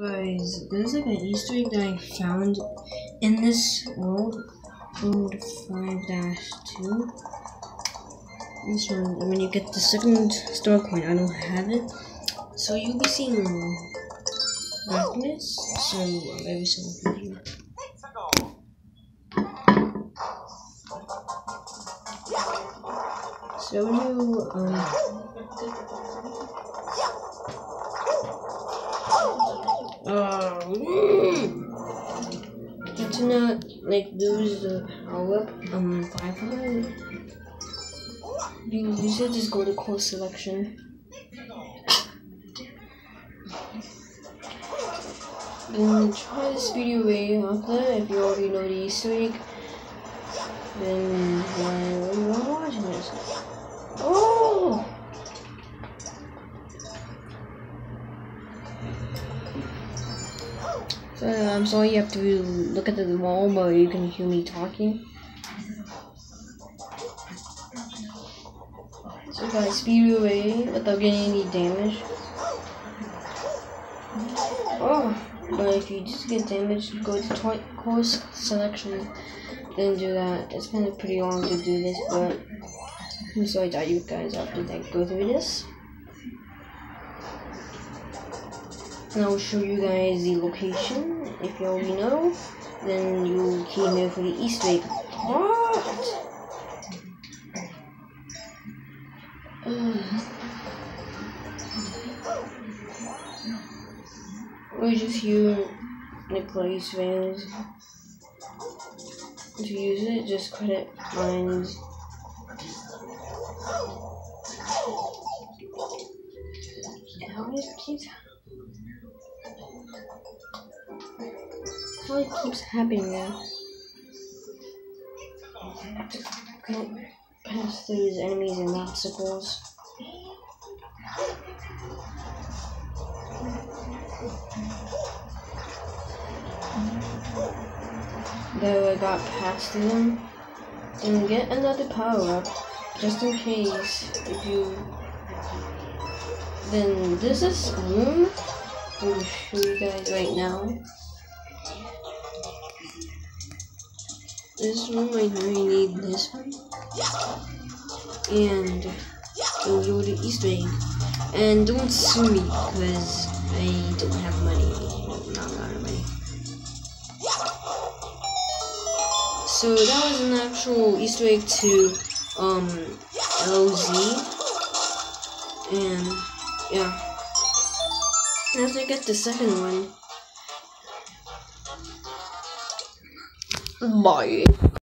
Guys, there's like an Easter egg that I found in this world code 5-2. This one, when you get the second star coin, I don't have it. So you'll be seeing darkness, so very sorry for you. So you, um, like lose the power up um 500 you, you should just go to course selection. Then try this video way after if you already know the easter egg. Then why are you watching this? Oh So I'm sorry you have to look at the wall, but you can hear me talking. So guys, speed away without getting any damage. Oh, but if you just get damaged, go to course selection, then do that. It's kind of pretty long to do this, but I'm sorry that you guys have to like, go through this. And I'll show you guys the location. If you already know, then you came here for the Easter egg. What? We just use Nicholas fans to use it, just credit mines. How is How it keeps happening now? Can't pass through these enemies and obstacles. Though I got past them. And get another power up, just in case if you then this is room I'm gonna show you guys right now. This one right here, you need this one. And you'll go to Easter egg. And don't sue me, because I don't have money. Not a lot of money. So that was an actual Easter egg to um LZ. And yeah. As I get the second one. Bye.